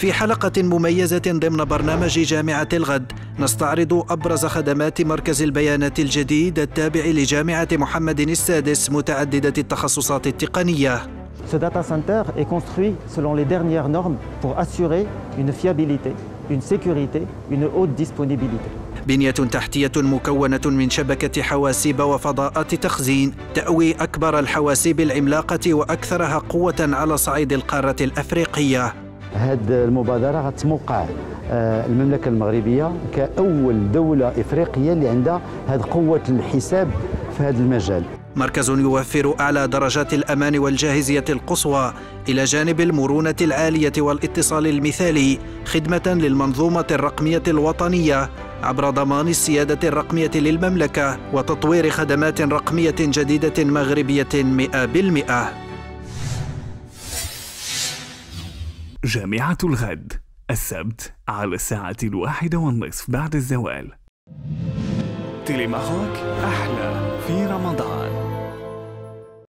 في حلقة مميزة ضمن برنامج جامعة الغد. نستعرض أبرز خدمات مركز البيانات الجديد التابع لجامعة محمد السادس متعددة التخصصات التقنية. Ce data center est construit selon les dernières normes pour assurer une fiabilité, une sécurité, une haute disponibilité. بنية تحتية مكونة من شبكة حواسيب وفضاءات تخزين تأوي أكبر الحواسيب العملاقة وأكثرها قوة على صعيد القارة الأفريقية. هذه المبادرة غتموقع آه، المملكة المغربية كأول دولة إفريقية اللي عندها هذه قوة الحساب في هذا المجال. مركز يوفر أعلى درجات الأمان والجاهزية القصوى إلى جانب المرونة العالية والاتصال المثالي خدمة للمنظومة الرقمية الوطنية عبر ضمان السيادة الرقمية للمملكة وتطوير خدمات رقمية جديدة مغربية 100% جامعة الغد. السبت على الساعة الواحدة والنصف بعد الزوال. تيلي أحلى في رمضان.